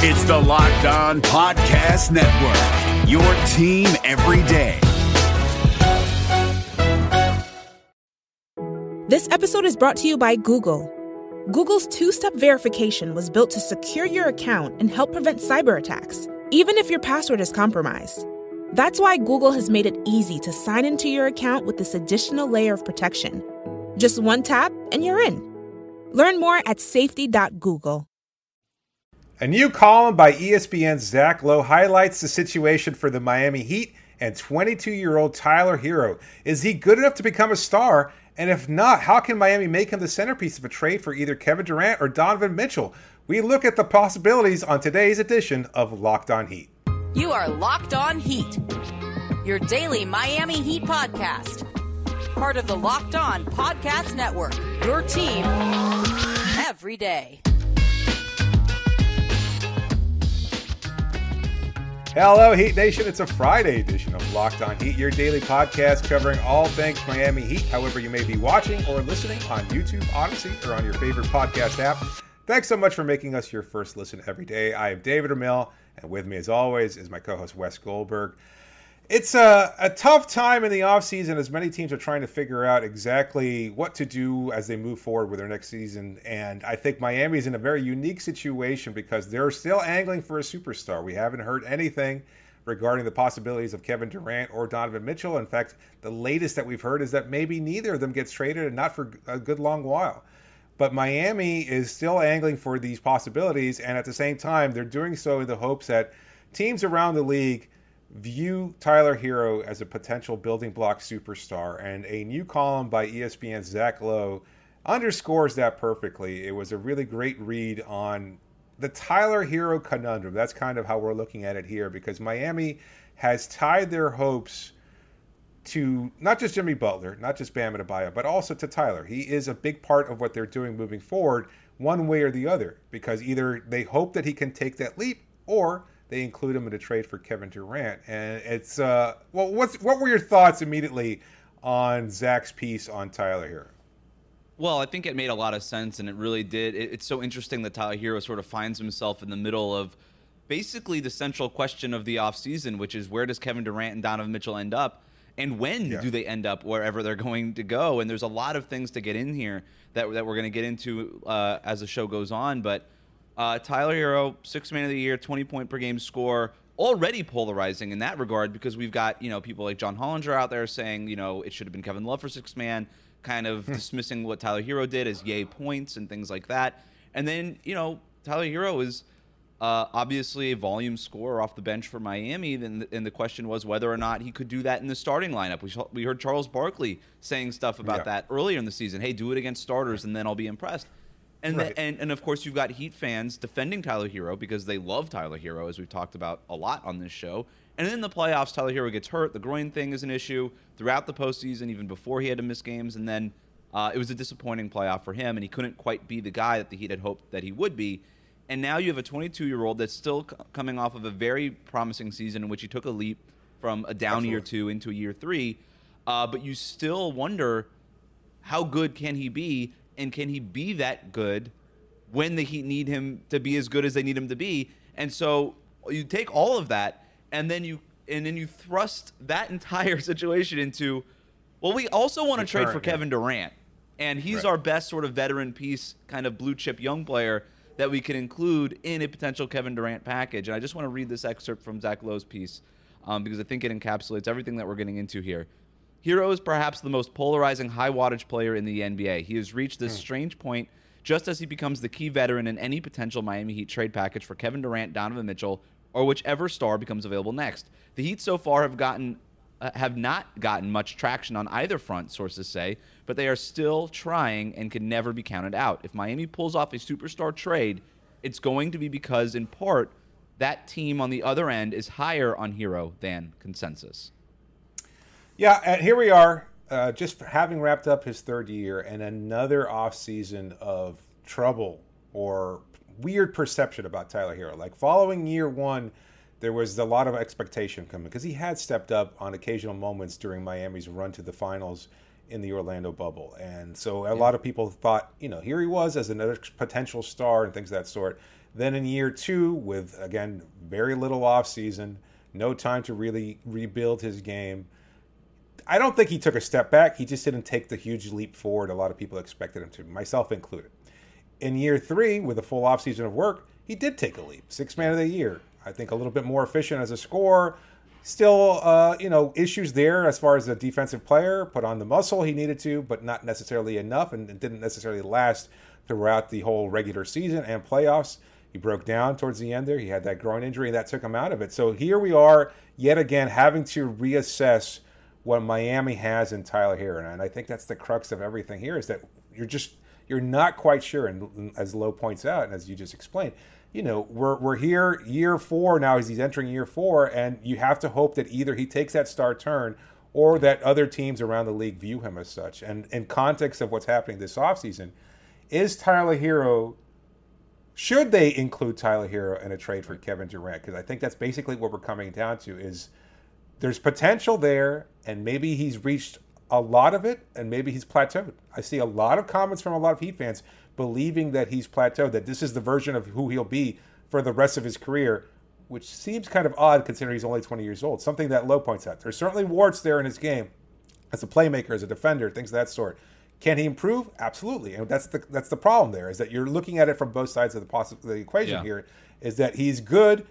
It's the Locked On Podcast Network, your team every day. This episode is brought to you by Google. Google's two step verification was built to secure your account and help prevent cyber attacks, even if your password is compromised. That's why Google has made it easy to sign into your account with this additional layer of protection. Just one tap and you're in. Learn more at safety.google. A new column by ESPN's Zach Lowe highlights the situation for the Miami Heat and 22 year old Tyler Herro. Is he good enough to become a star? And if not, how can Miami make him the centerpiece of a trade for either Kevin Durant or Donovan Mitchell? We look at the possibilities on today's edition of Locked On Heat. You are Locked On Heat, your daily Miami Heat podcast. Part of the Locked On Podcast Network, your team every day. Hello, Heat Nation. It's a Friday edition of Locked On Heat, your daily podcast covering all things Miami Heat, however you may be watching or listening on YouTube, Odyssey, or on your favorite podcast app. Thanks so much for making us your first listen every day. I am David Ramil, and with me, as always, is my co host, Wes Goldberg. It's a, a tough time in the offseason as many teams are trying to figure out exactly what to do as they move forward with their next season. And I think Miami's in a very unique situation because they're still angling for a superstar. We haven't heard anything regarding the possibilities of Kevin Durant or Donovan Mitchell. In fact, the latest that we've heard is that maybe neither of them gets traded and not for a good long while. But Miami is still angling for these possibilities. And at the same time, they're doing so in the hopes that teams around the league view Tyler Herro as a potential building block superstar, and a new column by ESPN's Zach Lowe underscores that perfectly. It was a really great read on the Tyler Herro conundrum. That's kind of how we're looking at it here because Miami has tied their hopes to not just Jimmy Butler, not just Bam Adebayo, but also to Tyler. He is a big part of what they're doing moving forward, one way or the other, because either they hope that he can take that leap or they include him in a trade for Kevin Durant. And it's uh, well, what's what were your thoughts immediately on Zach's piece on Tyler Herro? Well, I think it made a lot of sense, and it really did. It, it's so interesting that Tyler Herro sort of finds himself in the middle of basically the central question of the offseason, which is where does Kevin Durant and Donovan Mitchell end up? And when yeah. do they end up wherever they're going to go? And there's a lot of things to get in here that, that we're going to get into uh, as the show goes on. But uh, Tyler Herro, six man of the year, 20 point per game score, already polarizing in that regard because we've got you know people like John Hollinger out there saying you know it should have been Kevin Love for six man, kind of hmm. dismissing what Tyler Herro did as yay points and things like that. And then you know Tyler Herro is uh, obviously a volume scorer off the bench for Miami. Then and the question was whether or not he could do that in the starting lineup. We we heard Charles Barkley saying stuff about yeah. that earlier in the season. Hey, do it against starters, and then I'll be impressed. And, right. the, and and of course you've got Heat fans defending Tyler Herro because they love Tyler Herro as we've talked about a lot on this show. And then in the playoffs, Tyler Herro gets hurt. The groin thing is an issue throughout the postseason, even before he had to miss games. And then uh, it was a disappointing playoff for him, and he couldn't quite be the guy that the Heat had hoped that he would be. And now you have a 22 year old that's still c- coming off of a very promising season in which he took a leap from a down Absolutely. year two into a year three. Uh, but you still wonder how good can he be and can he be that good when the Heat need him to be as good as they need him to be? And so you take all of that and then you and then you thrust that entire situation into well, we also want to trade for. Kevin Durant. And he's right. our best sort of veteran piece, kind of blue chip young player that we can include in a potential Kevin Durant package. And I just want to read this excerpt from Zach Lowe's piece um, because I think it encapsulates everything that we're getting into here. Herro is perhaps the most polarizing high wattage player in the NBA. He has reached this hmm. strange point just as he becomes the key veteran in any potential Miami Heat trade package for Kevin Durant, Donovan Mitchell, or whichever star becomes available next. The Heat so far have gotten uh, have not gotten much traction on either front, sources say, but they are still trying and can never be counted out. If Miami pulls off a superstar trade, it's going to be because in part that team on the other end is higher on Herro than consensus. Yeah, and here we are, uh, just having wrapped up his third year and another offseason of trouble or weird perception about Tyler Herro. Like following year one, there was a lot of expectation coming because he had stepped up on occasional moments during Miami's run to the finals in the Orlando bubble. And so a lot of people thought, you know, here he was as another potential star and things of that sort. Then in year two, with again very little offseason, no time to really rebuild his game. I don't think he took a step back. He just didn't take the huge leap forward a lot of people expected him to, myself included. In year three, with a full offseason of work, he did take a leap. Six man of the year. I think a little bit more efficient as a scorer. Still, uh, you know, issues there as far as a defensive player. Put on the muscle he needed to, but not necessarily enough, and it didn't necessarily last throughout the whole regular season and playoffs. He broke down towards the end there. He had that groin injury, and that took him out of it. So here we are, yet again, having to reassess what Miami has in Tyler Herro. And I think that's the crux of everything here is that you're just you're not quite sure. And as Lowe points out, and as you just explained, you know, we're we're here year four now as he's entering year four, and you have to hope that either he takes that star turn or that other teams around the league view him as such. And in context of what's happening this offseason, is Tyler Herro should they include Tyler Herro in a trade for Kevin Durant? Because I think that's basically what we're coming down to is there's potential there, and maybe he's reached a lot of it, and maybe he's plateaued. I see a lot of comments from a lot of Heat fans believing that he's plateaued, that this is the version of who he'll be for the rest of his career, which seems kind of odd considering he's only 20 years old. Something that Lowe points out. There's certainly warts there in his game as a playmaker, as a defender, things of that sort. Can he improve? Absolutely, and that's the that's the problem. There is that you're looking at it from both sides of the possible the equation. Yeah. Here is that he's good.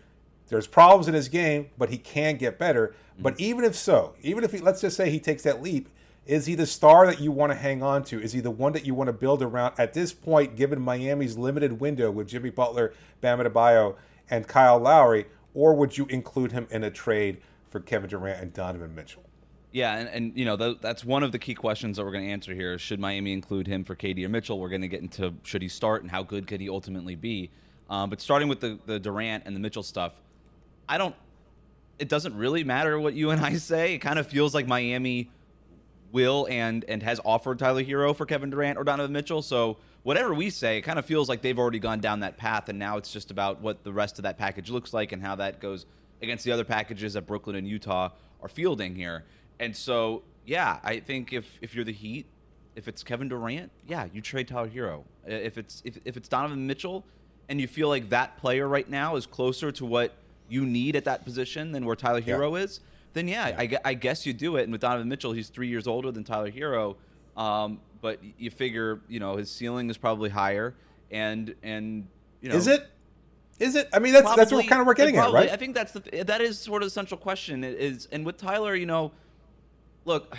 There's problems in his game, but he can get better. Mm-hmm. But even if so, even if he, let's just say he takes that leap, is he the star that you want to hang on to? Is he the one that you want to build around at this point, given Miami's limited window with Jimmy Butler, Bam Adebayo, and Kyle Lowry? Or would you include him in a trade for Kevin Durant and Donovan Mitchell? Yeah, and, and you know th- that's one of the key questions that we're going to answer here. Should Miami include him for KD or Mitchell? We're going to get into should he start and how good could he ultimately be. Um, but starting with the, the Durant and the Mitchell stuff, I don't. It doesn't really matter what you and I say. It kind of feels like Miami will and and has offered Tyler Herro for Kevin Durant or Donovan Mitchell. So whatever we say, it kind of feels like they've already gone down that path, and now it's just about what the rest of that package looks like and how that goes against the other packages that Brooklyn and Utah are fielding here. And so, yeah, I think if if you're the Heat, if it's Kevin Durant, yeah, you trade Tyler Herro. If it's if, if it's Donovan Mitchell, and you feel like that player right now is closer to what you need at that position than where Tyler Herro yeah. is, then yeah, yeah. I, I, guess you do it. And with Donovan Mitchell, he's three years older than Tyler Herro, um, but you figure you know his ceiling is probably higher, and and you know is it? Is it? I mean, that's probably, that's what kind of we're getting probably, at, right? I think that's the that is sort of the central question. Is and with Tyler, you know, look,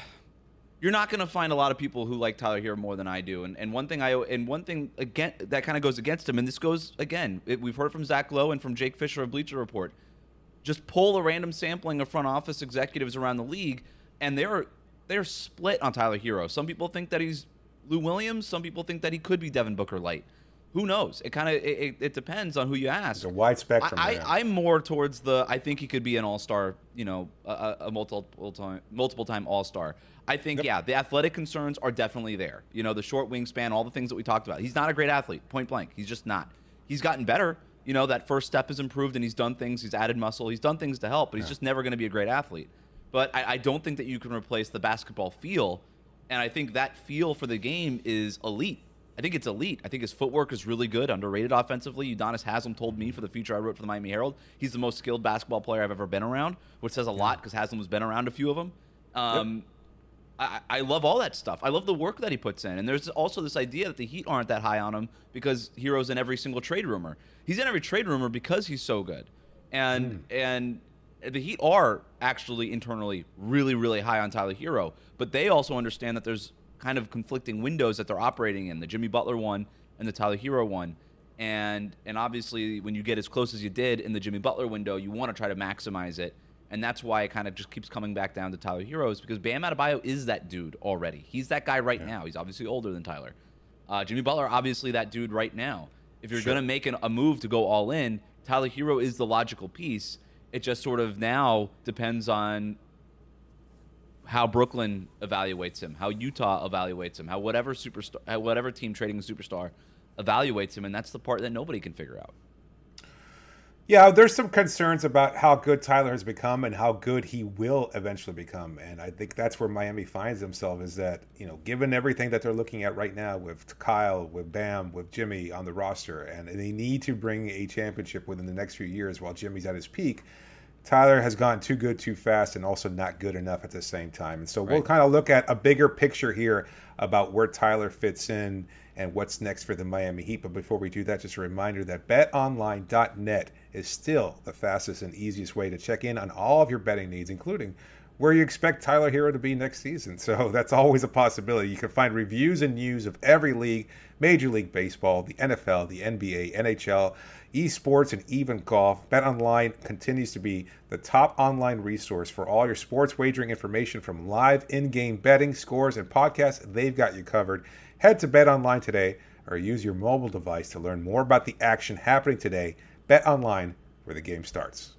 you're not going to find a lot of people who like Tyler Herro more than I do. And and one thing I and one thing again that kind of goes against him, and this goes again, it, we've heard from Zach Lowe and from Jake Fisher of Bleacher Report just pull a random sampling of front office executives around the league, and they're they're split on Tyler Herro. Some people think that he's Lou Williams. Some people think that he could be Devin Booker light. Who knows? It kind of it, it, depends on who you ask. It's a wide spectrum. I, am more towards the. I think he could be an all star. You know, a, a, multiple time multiple time all star. I think yep. yeah, the athletic concerns are definitely there. You know, the short wingspan, all the things that we talked about. He's not a great athlete, point blank. He's just not. He's gotten better you know, that first step has improved and he's done things, he's added muscle, he's done things to help, but he's yeah. just never going to be a great athlete. But I, I, don't think that you can replace the basketball feel. And I think that feel for the game is elite. I think it's elite. I think his footwork is really good, underrated offensively. Udonis Haslem told me for the feature I wrote for the Miami Herald, he's the most skilled basketball player I've ever been around, which says a lot because Haslem has been around a few of them. Um, yep. I, I love all that stuff. I love the work that he puts in. And there's also this idea that the Heat aren't that high on him because Herro's in every single trade rumor. He's in every trade rumor because he's so good. And mm. and the Heat are actually internally really, really high on Tyler Herro, But they also understand that there's kind of conflicting windows that they're operating in the Jimmy Butler one and the Tyler Herro one. And and obviously when you get as close as you did in the Jimmy Butler window, you want to try to maximize it and that's why it kind of just keeps coming back down to Tyler Herro's because Bam Adebayo is that dude already. He's that guy right yeah. now. He's obviously older than Tyler. Uh, Jimmy Butler, obviously that dude right now. If you're sure. going to make an, a move to go all in, Tyler Herro is the logical piece. It just sort of now depends on how Brooklyn evaluates him, how Utah evaluates him, how whatever superstar, whatever team trading a superstar evaluates him, and that's the part that nobody can figure out. Yeah, there's some concerns about how good Tyler has become and how good he will eventually become. And I think that's where Miami finds themselves is that, you know, given everything that they're looking at right now with Kyle, with Bam, with Jimmy on the roster, and they need to bring a championship within the next few years while Jimmy's at his peak, Tyler has gone too good too fast and also not good enough at the same time. And so right. we'll kind of look at a bigger picture here about where Tyler fits in and what's next for the Miami Heat. But before we do that, just a reminder that betonline.net is still the fastest and easiest way to check in on all of your betting needs, including where you expect Tyler Herro to be next season. So that's always a possibility. You can find reviews and news of every league, Major League Baseball, the NFL, the NBA, NHL, esports, and even golf. BetOnline continues to be the top online resource for all your sports wagering information from live in-game betting, scores, and podcasts. They've got you covered. Head to BetOnline today or use your mobile device to learn more about the action happening today. BetOnline, where the game starts.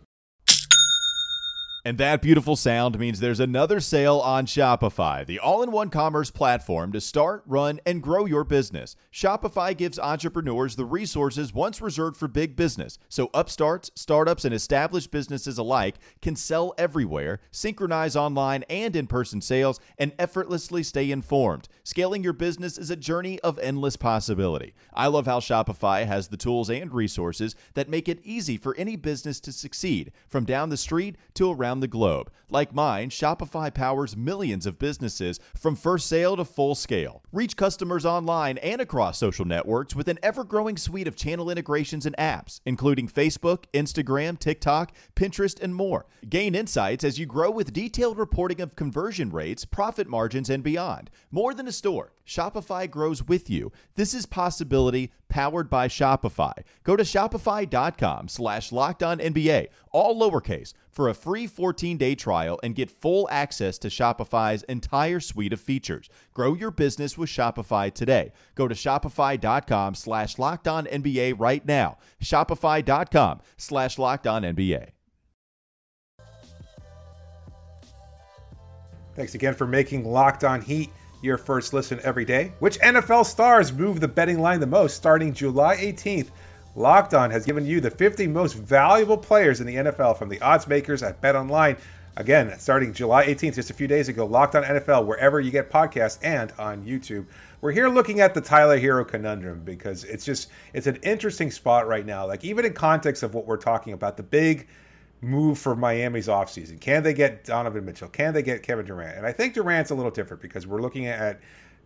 And that beautiful sound means there's another sale on Shopify, the all in one commerce platform to start, run, and grow your business. Shopify gives entrepreneurs the resources once reserved for big business, so upstarts, startups, and established businesses alike can sell everywhere, synchronize online and in person sales, and effortlessly stay informed. Scaling your business is a journey of endless possibility. I love how Shopify has the tools and resources that make it easy for any business to succeed, from down the street to around around the globe. Like mine, Shopify powers millions of businesses from first sale to full scale. Reach customers online and across social networks with an ever growing suite of channel integrations and apps, including Facebook, Instagram, TikTok, Pinterest, and more. Gain insights as you grow with detailed reporting of conversion rates, profit margins, and beyond. More than a store, Shopify grows with you. This is possibility powered by Shopify. Go to shopify.com slash locked on NBA, all lowercase, for a free 14-day trial and get full access to Shopify's entire suite of features. Grow your business with Shopify today. Go to shopify.com slash locked on NBA right now. Shopify.com slash locked on NBA. Thanks again for making Locked On Heat your first listen every day. Which NFL stars move the betting line the most starting July 18th? Locked On has given you the 50 most valuable players in the NFL from the odds makers at Bet Online. Again, starting July 18th, just a few days ago, Locked On NFL, wherever you get podcasts and on YouTube. We're here looking at the Tyler Herro conundrum because it's just it's an interesting spot right now. Like even in context of what we're talking about, the big move for Miami's offseason? Can they get Donovan Mitchell? Can they get Kevin Durant? And I think Durant's a little different because we're looking at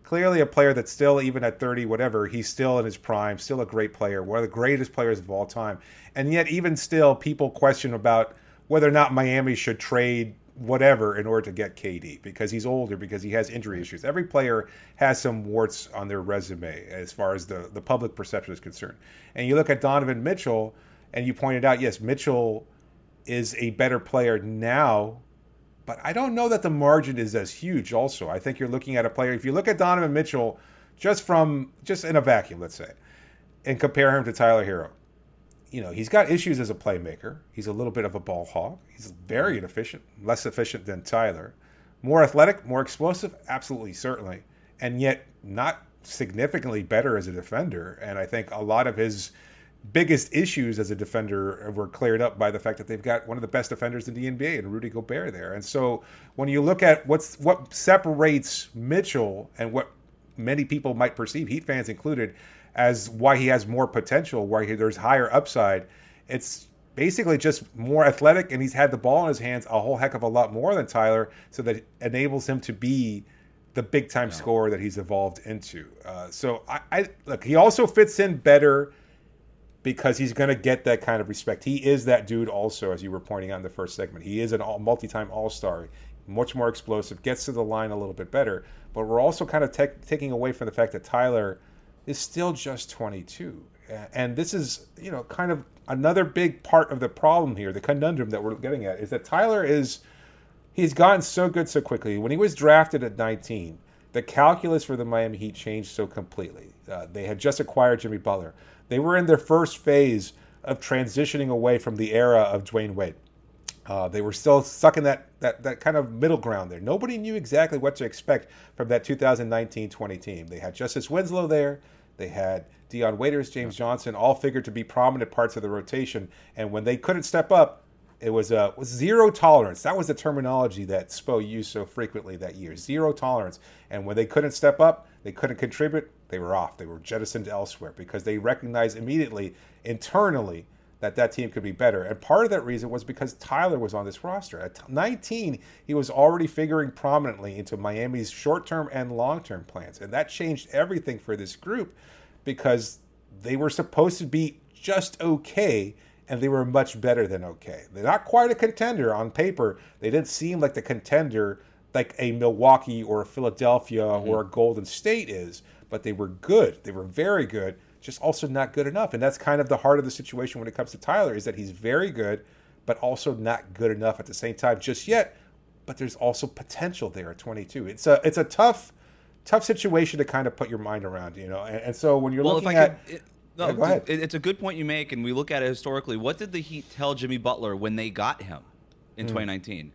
clearly a player that's still, even at 30, whatever, he's still in his prime, still a great player, one of the greatest players of all time. And yet, even still, people question about whether or not Miami should trade whatever in order to get KD because he's older, because he has injury issues. Every player has some warts on their resume as far as the, the public perception is concerned. And you look at Donovan Mitchell, and you pointed out, yes, Mitchell is a better player now, but I don't know that the margin is as huge. Also, I think you're looking at a player. If you look at Donovan Mitchell, just from just in a vacuum, let's say, and compare him to Tyler Herro, you know he's got issues as a playmaker. He's a little bit of a ball hog. He's very inefficient, less efficient than Tyler. More athletic, more explosive, absolutely, certainly, and yet not significantly better as a defender. And I think a lot of his biggest issues as a defender were cleared up by the fact that they've got one of the best defenders in the NBA and Rudy Gobert there. And so when you look at what's what separates Mitchell and what many people might perceive, Heat fans included, as why he has more potential, why he, there's higher upside, it's basically just more athletic and he's had the ball in his hands a whole heck of a lot more than Tyler, so that enables him to be the big time yeah. scorer that he's evolved into. Uh, so I, I look, he also fits in better because he's going to get that kind of respect. He is that dude also, as you were pointing out in the first segment. He is a all, multi-time All-Star, much more explosive, gets to the line a little bit better. But we're also kind of te- taking away from the fact that Tyler is still just 22. And this is, you know, kind of another big part of the problem here, the conundrum that we're getting at, is that Tyler is, he's gotten so good so quickly. When he was drafted at 19, the calculus for the Miami Heat changed so completely. Uh, they had just acquired Jimmy Butler. They were in their first phase of transitioning away from the era of Dwyane Wade. Uh, they were still stuck in that, that, that kind of middle ground there. Nobody knew exactly what to expect from that 2019-20 team. They had Justice Winslow there. They had Dion Waiters, James Johnson, all figured to be prominent parts of the rotation. And when they couldn't step up, it was a was zero tolerance. That was the terminology that Spo used so frequently that year. Zero tolerance. And when they couldn't step up, they couldn't contribute, they were off. They were jettisoned elsewhere because they recognized immediately internally that that team could be better. And part of that reason was because Tyler was on this roster. At 19, he was already figuring prominently into Miami's short-term and long-term plans. And that changed everything for this group because they were supposed to be just okay and they were much better than okay. They're not quite a contender on paper. They didn't seem like the contender like a Milwaukee or a Philadelphia mm-hmm. or a Golden State is, but they were good. They were very good, just also not good enough. And that's kind of the heart of the situation when it comes to Tyler is that he's very good, but also not good enough at the same time just yet. But there's also potential there at 22. It's a it's a tough tough situation to kind of put your mind around, you know. And, and so when you're well, looking at could, it, no, yeah, go ahead. it's a good point you make, and we look at it historically. What did the Heat tell Jimmy Butler when they got him in mm. 2019?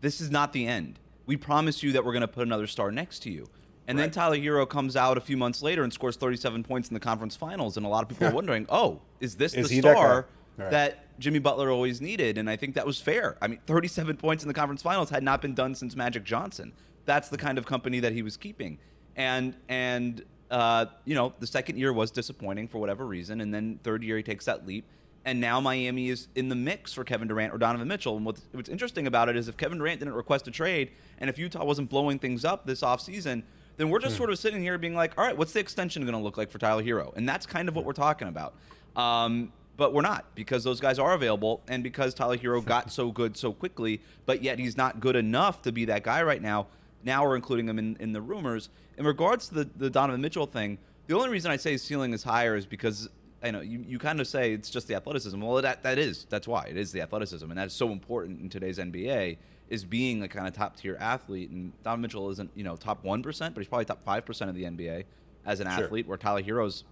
This is not the end. We promise you that we're going to put another star next to you. And right. then Tyler Herro comes out a few months later and scores 37 points in the conference finals, and a lot of people are wondering, "Oh, is this is the star that, right. that, Jimmy Butler always needed?" And I think that was fair. I mean, 37 points in the conference finals had not been done since Magic Johnson. That's the kind of company that he was keeping, and and uh, you know, the second year was disappointing for whatever reason, and then third year he takes that leap, and now Miami is in the mix for Kevin Durant or Donovan Mitchell. And what's, what's interesting about it is if Kevin Durant didn't request a trade, and if Utah wasn't blowing things up this offseason, then we're just hmm. sort of sitting here being like, all right, what's the extension going to look like for Tyler Herro? And that's kind of what we're talking about. Um, but we're not because those guys are available and because Tyler Herro got so good so quickly, but yet he's not good enough to be that guy right now. Now we're including him in, in the rumors. In regards to the, the Donovan Mitchell thing, the only reason I say his ceiling is higher is because I know you, you kind of say it's just the athleticism. Well, that that is that's why it is the athleticism, and that's so important in today's NBA is being a kind of top tier athlete. And Donovan Mitchell isn't you know top one percent, but he's probably top five percent of the NBA as an sure. athlete. Where Tyler Herro's,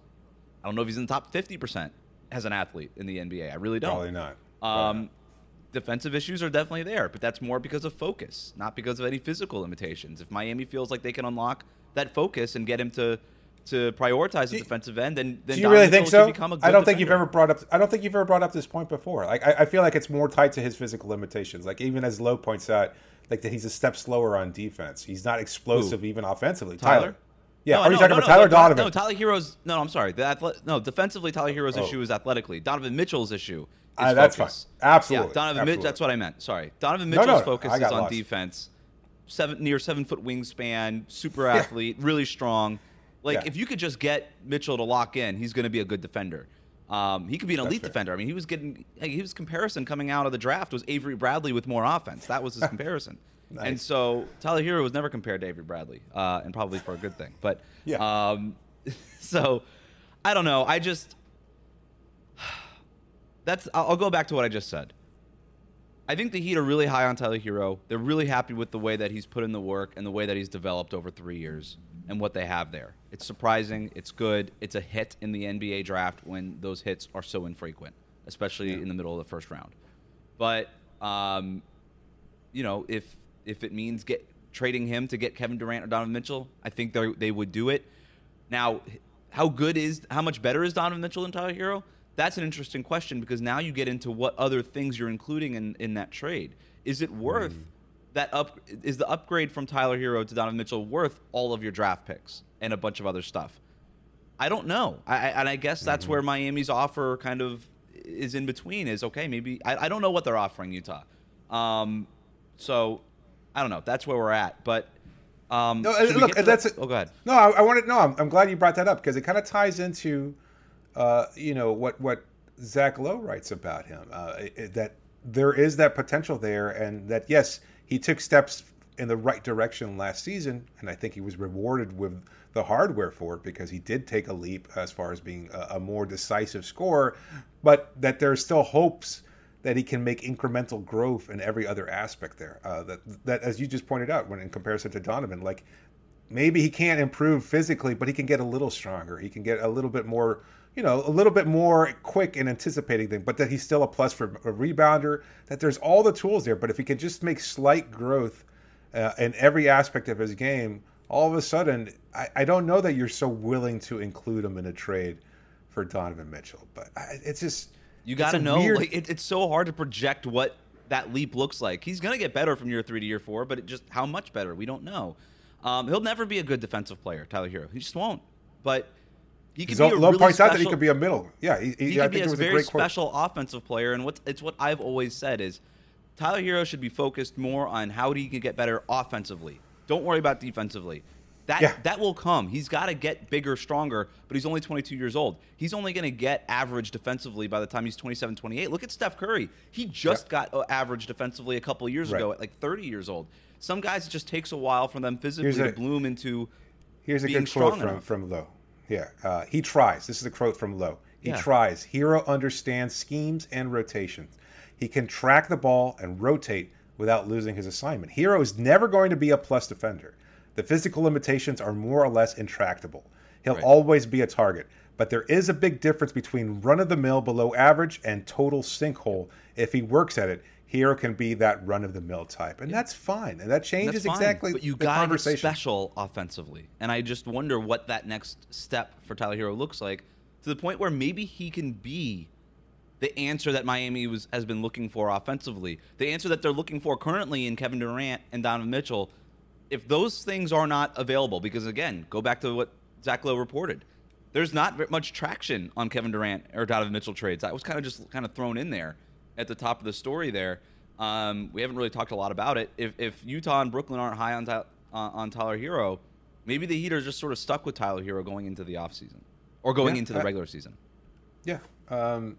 I don't know if he's in the top fifty percent as an athlete in the NBA. I really don't. Probably not. Um, not. Defensive issues are definitely there, but that's more because of focus, not because of any physical limitations. If Miami feels like they can unlock that focus and get him to to prioritize the defensive end, then, then do you really think so? I don't defender. think you've ever brought up. I don't think you've ever brought up this point before. Like I, I, feel like it's more tied to his physical limitations. Like even as Lowe points out, like that he's a step slower on defense. He's not explosive even offensively. Tyler. Tyler? Yeah, no, are you no, talking no, about Tyler Donovan? No, Tyler Herro's. No, I'm sorry. The athle- no, defensively, Tyler Herro's oh. issue is athletically. Donovan Mitchell's issue uh, that's fine. Absolutely. Yeah, Donovan Absolutely. that's what I meant. Sorry. Donovan Mitchell's no, no, focus is on lost. defense. Seven near seven foot wingspan, super athlete, yeah. really strong. Like yeah. if you could just get Mitchell to lock in, he's going to be a good defender. Um, he could be an elite defender. I mean, he was getting his comparison coming out of the draft was Avery Bradley with more offense. That was his comparison. nice. And so Tyler Herro was never compared to Avery Bradley, uh, and probably for a good thing. But yeah. Um, so I don't know. I just that's I'll go back to what I just said. I think the Heat are really high on Tyler Herro. They're really happy with the way that he's put in the work and the way that he's developed over three years and what they have there. It's surprising. It's good. It's a hit in the NBA draft when those hits are so infrequent, especially yeah. in the middle of the first round. But um, you know, if if it means get trading him to get Kevin Durant or Donovan Mitchell, I think they they would do it. Now, how good is how much better is Donovan Mitchell than Tyler Herro? That's an interesting question because now you get into what other things you're including in, in that trade. Is it worth mm. that up? Is the upgrade from Tyler Herro to Donovan Mitchell worth all of your draft picks and a bunch of other stuff? I don't know. I, and I guess that's mm-hmm. where Miami's offer kind of is in between. Is okay, maybe I, I don't know what they're offering Utah. Um, so I don't know. That's where we're at. But um, no, look, that's that? oh, go ahead. No, I, I wanted no. I'm, I'm glad you brought that up because it kind of ties into uh, you know what what Zach Lowe writes about him uh, that there is that potential there, and that yes, he took steps in the right direction last season, and I think he was rewarded with the hardware for it because he did take a leap as far as being a, a more decisive scorer, but that there's still hopes that he can make incremental growth in every other aspect there. Uh, that that as you just pointed out, when in comparison to Donovan, like maybe he can't improve physically, but he can get a little stronger. He can get a little bit more you know, a little bit more quick in anticipating things, but that he's still a plus for a rebounder, that there's all the tools there. But if he can just make slight growth uh, in every aspect of his game, all of a sudden, I, I, don't know that you're so willing to include him in a trade for Donovan Mitchell. But I, it's just you got to know. weird- Like it, it's so hard to project what that leap looks like. He's gonna get better from year three to year four, but it just how much better we don't know. Um, he'll never be a good defensive player, Tyler Herro. He just won't. But he could He's be a Lowe really points out that he could be a middle. Yeah, he, he, he I could think be a was a very great quote. special offensive player, and what it's what I've always said is Tyler Herro should be focused more on how he can get better offensively. Don't worry about defensively. That Yeah. that will come. He's got to get bigger, stronger, but he's only 22 years old. He's only going to get average defensively by the time he's 27, 28. Look at Steph Curry. He just got uh, average defensively a couple of years Right. ago at like 30 years old. Some guys it just takes a while for them physically a- to bloom into Here's a being good quote from, enough. from Lowe. Yeah, uh, he tries. This is a quote from Lowe. He Yeah. tries. Herro understands schemes and rotations. He can track the ball and rotate without losing his assignment. Herro is never going to be a plus defender. The physical limitations are more or less intractable. He'll Right. always be a target. But there is a big difference between run of the mill below average and total sinkhole. If he works at it, Herro can be that run of the mill type. And that's fine. And that changes That's fine, exactly But you get conversation. special offensively, and I just wonder what that next step for Tyler Herro looks like, to the point where maybe he can be the answer that Miami was has been looking for offensively, the answer that they're looking for currently in Kevin Durant and Donovan Mitchell. If those things are not available, because again, go back to what Zach Lowe reported, there's not much traction on Kevin Durant or Donovan Mitchell trades. That was kind of just kind of thrown in there at the top of the story there. Um, we haven't really talked a lot about it. If, if Utah and Brooklyn aren't high on, uh, on Tyler Herro, maybe the Heat are just sort of stuck with Tyler Herro going into the offseason or going Yeah, into the I- regular season. Yeah, um,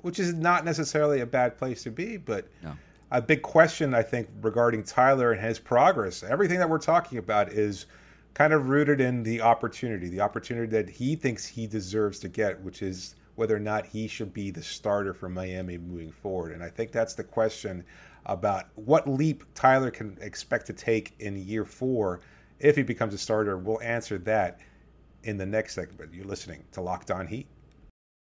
which is not necessarily a bad place to be, but No. a big question I think regarding Tyler and his progress. Everything that we're talking about is kind of rooted in the opportunity, the opportunity that he thinks he deserves to get, which is whether or not he should be the starter for Miami moving forward. And I think that's the question about what leap Tyler can expect to take in year four if he becomes a starter. We'll answer that in the next segment. You're listening to Locked On Heat.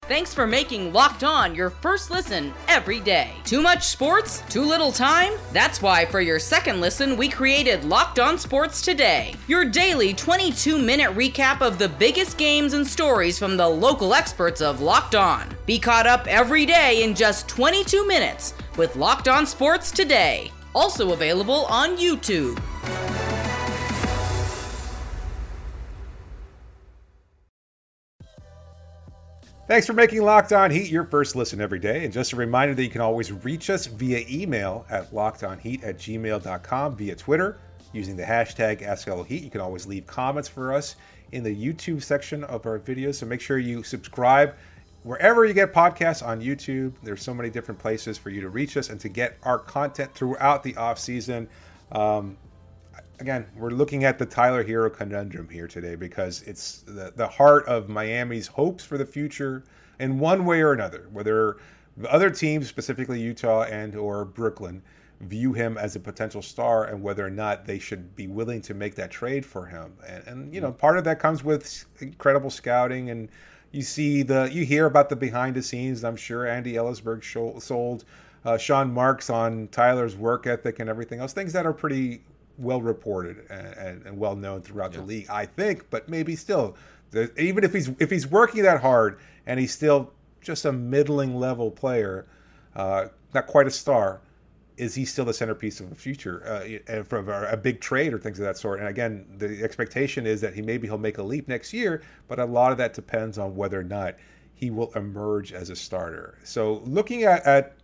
Thanks for making Locked On your first listen every day. Too much sports? Too little time? That's why for your second listen, we created Locked On Sports Today, your daily 22 minute recap of the biggest games and stories from the local experts of Locked On. Be caught up every day in just 22 minutes with Locked On Sports Today. Also available on YouTube. Thanks for making Locked On Heat your first listen every day. And just a reminder that you can always reach us via email at lockedonheat at gmail.com, via Twitter using the hashtag AskLHeat. You can always leave comments for us in the YouTube section of our videos. So make sure you subscribe wherever you get podcasts on YouTube. There's so many different places for you to reach us and to get our content throughout the off season. Um, again, we're looking at the Tyler Herro conundrum here today because it's the, the heart of Miami's hopes for the future in one way or another. Whether the other teams, specifically Utah and or Brooklyn, view him as a potential star and whether or not they should be willing to make that trade for him. And, and you know, part of that comes with incredible scouting and you see the you hear about the behind the scenes. I'm sure Andy Elisburg sold uh, Sean Marks on Tyler's work ethic and everything else. Things that are pretty well reported and, and, and well known throughout the league, I think. But maybe still, the, even if he's if he's working that hard and he's still just a middling level player, uh, not quite a star, is he still the centerpiece of the future uh, and from a, a big trade or things of that sort? And again, the expectation is that he maybe he'll make a leap next year, but a lot of that depends on whether or not he will emerge as a starter. So looking at, at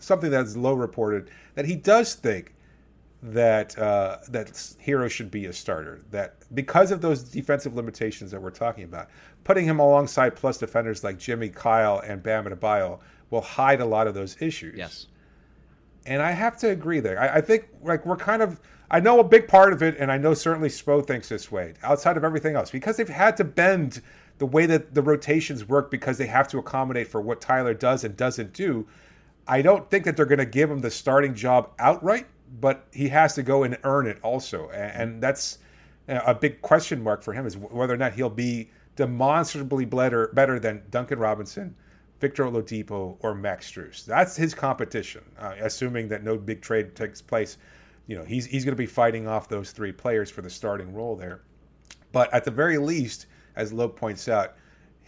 something that's low reported, that he does think that uh, that Herro should be a starter. That because of those defensive limitations that we're talking about, putting him alongside plus defenders like Jimmy Kyle and Bam Adebayo will hide a lot of those issues. Yes. And I have to agree there. I, I think like we're kind of I know a big part of it, and I know certainly Spo thinks this way, outside of everything else, because they've had to bend the way that the rotations work because they have to accommodate for what Tyler does and doesn't do. I don't think that they're going to give him the starting job outright, but he has to go and earn it also. And, and that's a big question mark for him is whether or not he'll be demonstrably better, better than Duncan Robinson, Victor Oladipo, or Max Strus. That's his competition, uh, assuming that no big trade takes place. You know, he's, he's going to be fighting off those three players for the starting role there. But at the very least, as Lowe points out,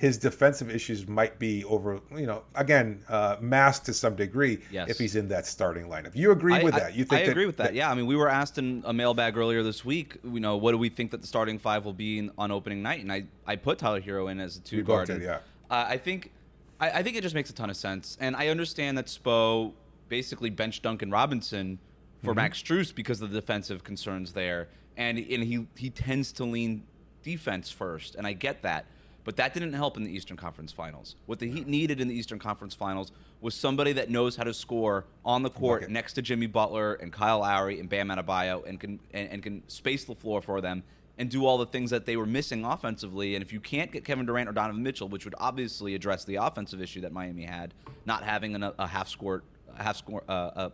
his defensive issues might be over, you know, again, uh, masked to some degree Yes. if he's in that starting lineup. You agree I- with I- that? You think I that, agree with that. Yeah, I mean, we were asked in a mailbag earlier this week. You know, what do we think that the starting five will be in, on opening night? And I, I put Tyler Herro in as a two guard. did, yeah. Uh, I think, I, I think it just makes a ton of sense. And I understand that Spo basically benched Duncan Robinson Mm-hmm. for Max Strus because of the defensive concerns there, and and he he tends to lean defense first, and I get that. But that didn't help in the Eastern Conference Finals. What the Heat needed in the Eastern Conference Finals was somebody that knows how to score on the court Bucket. next to Jimmy Butler and Kyle Lowry and Bam Adebayo and can and, and can space the floor for them and do all the things that they were missing offensively. And if you can't get Kevin Durant or Donovan Mitchell, which would obviously address the offensive issue that Miami had, not having an, a half score, a half score, uh, a,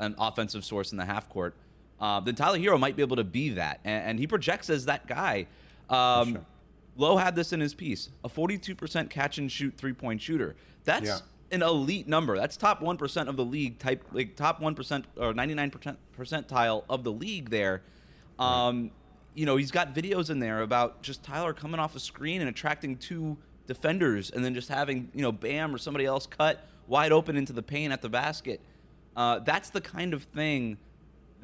an offensive source in the half court, uh, then Tyler Herro might be able to be that, and, and he projects as that guy. Um, sure. Lowe had this in his piece: a 42% catch and shoot three point shooter. That's Yeah. an elite number. That's top one percent of the league. Type like top one percent or 99 percent percentile of the league. There, um, you know, he's got videos in there about just Tyler coming off a screen and attracting two defenders, and then just having you know Bam or somebody else cut wide open into the paint at the basket. Uh, that's the kind of thing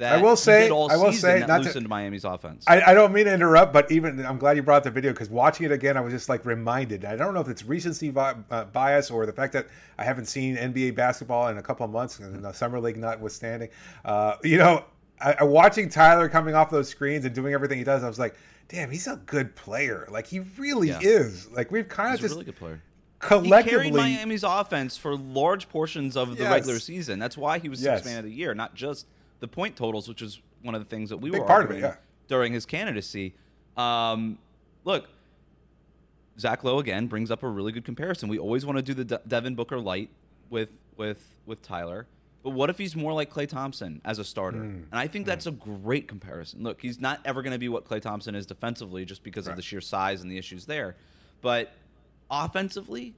I will say- I will say, that not to- Miami's offense. I, I don't mean to interrupt, but even I'm glad you brought the video because watching it again, I was just like reminded. I don't know if it's recency uh, bias or the fact that I haven't seen NBA basketball in a couple of months, and the summer league notwithstanding. Uh, you know, I, I, watching Tyler coming off those screens and doing everything he does, I was like, damn, he's a good player. Like he really Yeah. is. Like we've kind of He's just really good player. He collectively. carried Miami's offense for large portions of the Yes. regular season. That's why he was Yes. six man of the year, not just the point totals, which is one of the things that we Big were part of it, yeah. during his candidacy. Um, look, Zach Lowe again brings up a really good comparison. We always want to do the De- Devin Booker light with with with Tyler, but what if he's more like Klay Thompson as a starter? Hmm. And I think that's a great comparison. Look, he's not ever going to be what Klay Thompson is defensively, just because of the sheer size and the issues there, but offensively.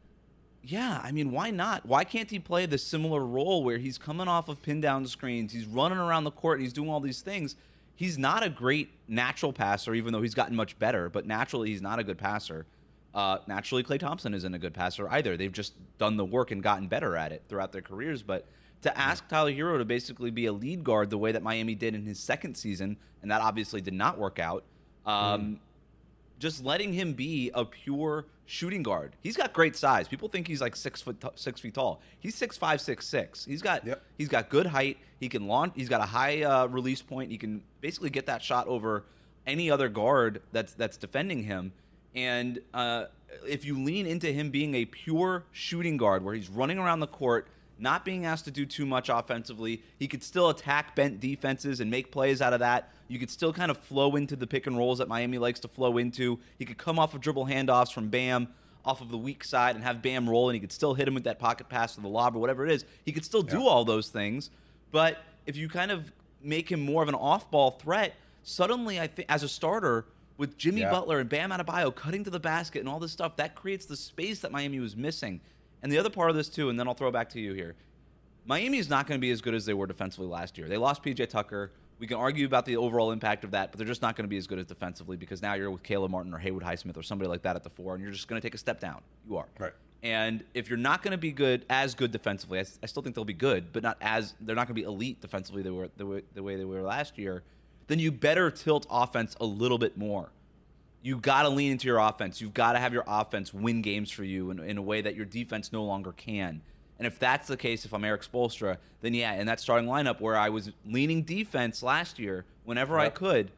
Yeah, I mean, why not? Why can't he play the similar role where he's coming off of pin down screens, he's running around the court, he's doing all these things. He's not a great natural passer, even though he's gotten much better. But naturally, he's not a good passer. Uh, naturally, Klay Thompson isn't a good passer either. They've just done the work and gotten better at it throughout their careers. But to ask Tyler Herro to basically be a lead guard the way that Miami did in his second season, and that obviously did not work out, um, just letting him be a pure shooting guard. He's got great size. People think he's like six foot t- six feet tall. He's six five six six. He's got Yep. he's got good height. He can launch. He's got a high uh, release point. He can basically get that shot over any other guard that's that's defending him. And uh, if you lean into him being a pure shooting guard, where he's running around the court, not being asked to do too much offensively, he could still attack bent defenses and make plays out of that. You could still kind of flow into the pick and rolls that Miami likes to flow into. He could come off of dribble handoffs from Bam off of the weak side and have Bam roll, and he could still hit him with that pocket pass to the lob or whatever it is. He could still do all those things. But if you kind of make him more of an off-ball threat, suddenly I think as a starter with Jimmy Yeah. Butler and Bam Adebayo cutting to the basket and all this stuff, that creates the space that Miami was missing. And the other part of this too, and then I'll throw it back to you here. Miami is not going to be as good as they were defensively last year. They lost PJ Tucker. We can argue about the overall impact of that, but they're just not going to be as good as defensively because now you're with Caleb Martin or Haywood Highsmith or somebody like that at the four, and you're just going to take a step down. You are. Right. And if you're not going to be good, as good defensively, I still think they'll be good, but not as they're not going to be elite defensively they were the way, the way they were last year. Then you better tilt offense a little bit more. You got to lean into your offense. You've got to have your offense win games for you in, in a way that your defense no longer can. And if that's the case, if I'm Erik Spoelstra, then yeah, in that starting lineup where I was leaning defense last year, whenever I could,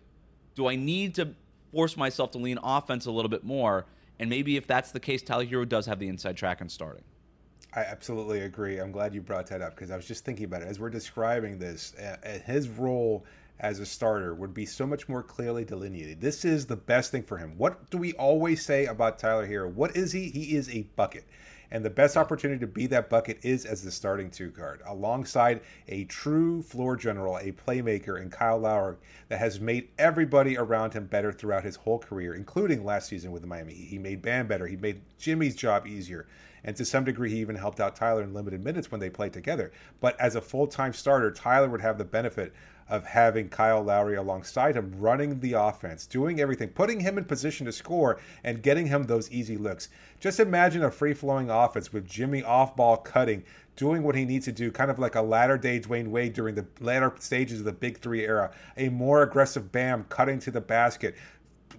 do I need to force myself to lean offense a little bit more? And maybe if that's the case, Tyler Herro does have the inside track and starting. I absolutely agree. I'm glad you brought that up because I was just thinking about it as we're describing this. Uh, his role as a starter would be so much more clearly delineated. This is the best thing for him. What do we always say about Tyler Herro? What is he? He is a bucket. And the best opportunity to be that bucket is as the starting two guard, alongside a true floor general, a playmaker and Kyle Lowry that has made everybody around him better throughout his whole career, including last season with the Miami He made Bam better. He made Jimmy's job easier. And to some degree, he even helped out Tyler in limited minutes when they played together. But as a full time starter, Tyler would have the benefit of having Kyle Lowry alongside him, running the offense, doing everything, putting him in position to score, and getting him those easy looks. Just imagine a free flowing offense with Jimmy off ball cutting, doing what he needs to do, kind of like a latter day Dwyane Wade during the latter stages of the Big Three era. A more aggressive Bam cutting to the basket,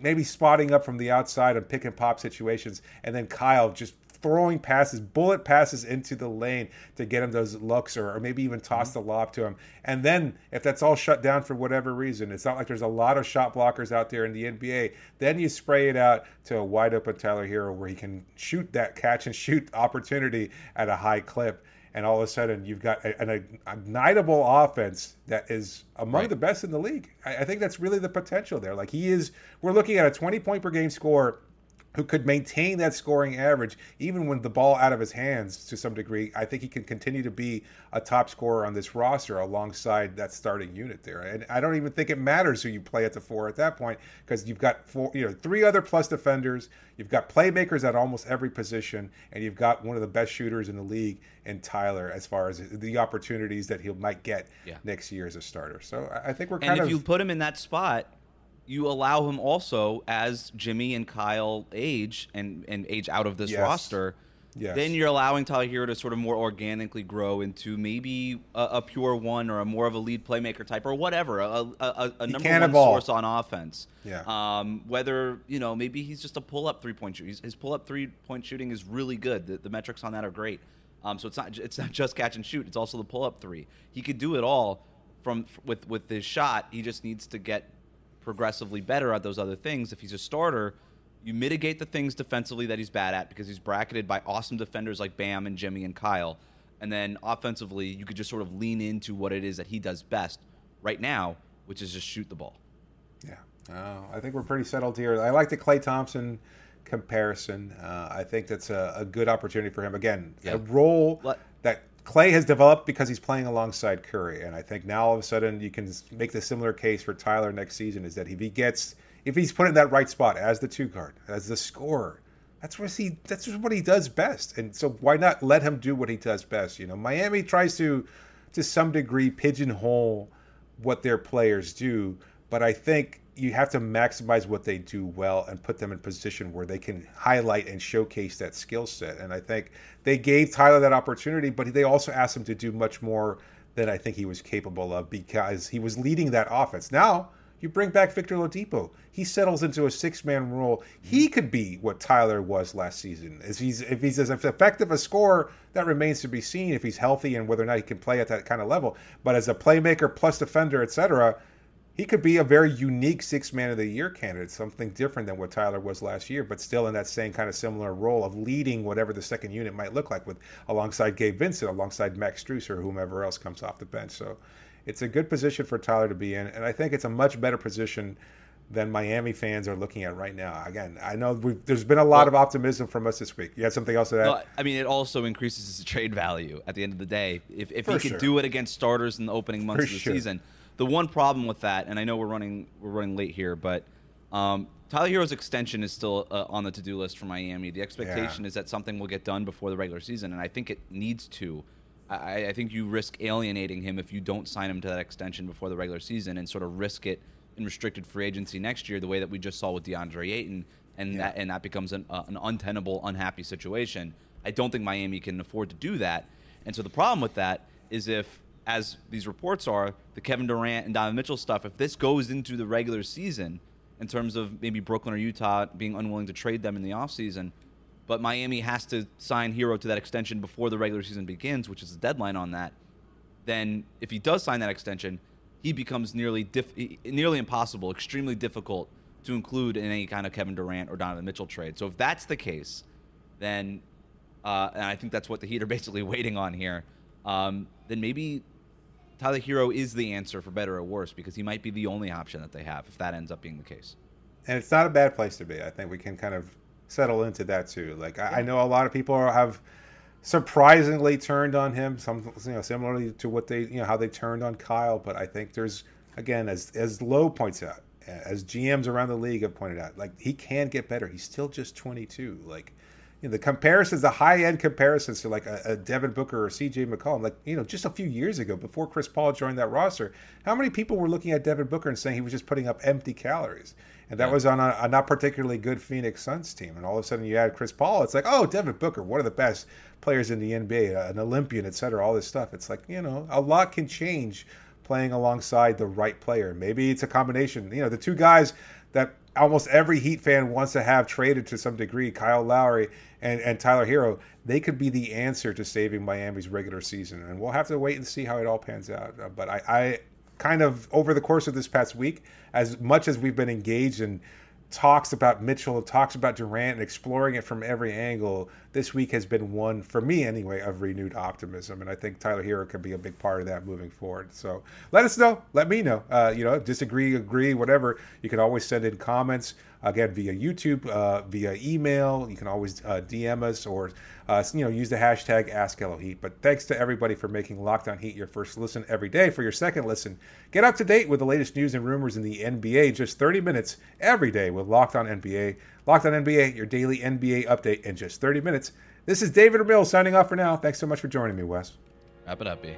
maybe spotting up from the outside and pick and pop situations, and then Kyle just throwing passes, bullet passes into the lane to get him those looks or, or maybe even toss mm-hmm. the lob to him. And then if that's all shut down for whatever reason, it's not like there's a lot of shot blockers out there in the NBA, then you spray it out to a wide open Tyler Herro where he can shoot that catch and shoot opportunity at a high clip. And all of a sudden, you've got an ignitable offense that is among right. the best in the league. I, I think that's really the potential there. Like he is, we're looking at a 20 point per game score who could maintain that scoring average even when the ball out of his hands to some degree. I think he can continue to be a top scorer on this roster alongside that starting unit there. And I don't even think it matters who you play at the four at that point because you've got four, you know, three other plus defenders, you've got playmakers at almost every position, and you've got one of the best shooters in the league in Tyler as far as the opportunities that he might get yeah. next year as a starter. So I think we're kind and if of, you put him in that spot you allow him also as Jimmy and Kyle age and and age out of this yes. roster. Yes. Then you're allowing Tyler to sort of more organically grow into maybe a, a, pure one or a more of a lead playmaker type or whatever, a, a, a number one evolve. source on offense. Yeah. Um, whether you know maybe he's just a pull up three point shooter. His pull up three point shooting is really good. The, the metrics on that are great. Um, so it's not it's not just catch and shoot. It's also the pull up three. He could do it all from with with his shot. He just needs to get progressively better at those other things. If he's a starter, you mitigate the things defensively that he's bad at because he's bracketed by awesome defenders like Bam and Jimmy and Kyle. And then offensively, you could just sort of lean into what it is that he does best right now, which is just shoot the ball. Yeah. Uh, I think we're pretty settled here. I like the Klay Thompson comparison. Uh, I think that's a, a, good opportunity for him. Again, yeah. a role that Klay has developed because he's playing alongside Curry, and I think now all of a sudden you can make the similar case for Tyler next season is that if he gets if he's put in that right spot as the two guard, as the scorer, that's what he that's what he does best. And so why not let him do what he does best? You know, Miami tries to to some degree pigeonhole what their players do, but I think you have to maximize what they do well and put them in position where they can highlight and showcase that skill set. And I think they gave Tyler that opportunity, but they also asked him to do much more than I think he was capable of because he was leading that offense. Now you bring back Victor Oladipo. He settles into a six-man role. He mm-hmm. could be what Tyler was last season. If he's if he's as effective a scorer, that remains to be seen. If he's healthy and whether or not he can play at that kind of level. But as a playmaker plus defender, etc., he could be a very unique six man of the year candidate, something different than what Tyler was last year, but still in that same kind of similar role of leading whatever the second unit might look like with alongside Gabe Vincent, alongside Max Strus or whomever else comes off the bench. So it's a good position for Tyler to be in, and I think it's a much better position than Miami fans are looking at right now. Again, I know there's been a lot well, of optimism from us this week. You had something else to add? No, I mean, it also increases his trade value at the end of the day. If, if he can sure. do it against starters in the opening months for of the sure. season – the one problem with that, and I know we're running we're running late here, but um, Tyler Herro's extension is still uh, on the to-do list for Miami. The expectation yeah. is that something will get done before the regular season, and I think it needs to. I, I, think you risk alienating him if you don't sign him to that extension before the regular season, and sort of risk it in restricted free agency next year, the way that we just saw with DeAndre Ayton, and yeah. that and that becomes an, uh, an untenable, unhappy situation. I don't think Miami can afford to do that, and so the problem with that is if as these reports are, the Kevin Durant and Donovan Mitchell stuff, if this goes into the regular season in terms of maybe Brooklyn or Utah being unwilling to trade them in the offseason, but Miami has to sign Herro to that extension before the regular season begins, which is the deadline on that, then if he does sign that extension, he becomes nearly diff- nearly impossible, extremely difficult to include in any kind of Kevin Durant or Donovan Mitchell trade. So if that's the case, then uh, and I think that's what the Heat are basically waiting on here. Um, then maybe Tyler Herro is the answer for better or worse because he might be the only option that they have if that ends up being the case. And it's not a bad place to be. I think we can kind of settle into that too. Like I, I know a lot of people have surprisingly turned on him, some you know similarly to what they you know how they turned on Kyle. But I think there's again as as Lowe points out, as GMs around the league have pointed out, like he can get better. He's still just 22. Like you know, the comparisons, the high end comparisons to like a, a, Devin Booker or CJ McCollum, like, you know, just a few years ago before Chris Paul joined that roster, how many people were looking at Devin Booker and saying he was just putting up empty calories? And that yeah. was on a, a, not particularly good Phoenix Suns team. And all of a sudden you add Chris Paul, it's like, oh, Devin Booker, one of the best players in the NBA, an Olympian, et cetera, all this stuff. It's like, you know, a lot can change playing alongside the right player. Maybe it's a combination. You know, the two guys that almost every Heat fan wants to have traded to some degree, Kyle Lowry and, and Tyler Herro, they could be the answer to saving Miami's regular season. And we'll have to wait and see how it all pans out. Uh, but I, I kind of, over the course of this past week, as much as we've been engaged in talks about Mitchell, talks about Durant, and exploring it from every angle, this week has been one, for me anyway, of renewed optimism. And I think Tyler Herro could be a big part of that moving forward. So let us know. Let me know. Uh, you know, disagree, agree, whatever. You can always send in comments again via YouTube, uh, via email. You can always uh, DM us or uh, you know use the hashtag AskLOHeat. But thanks to everybody for making Locked On Heat your first listen every day. For your second listen, get up to date with the latest news and rumors in the NBA. Just 30 minutes every day with Locked On NBA. Locked On NBA, your daily NBA update in just 30 minutes. This is David Ramil signing off for now. Thanks so much for joining me, Wes. Wrap it up, B.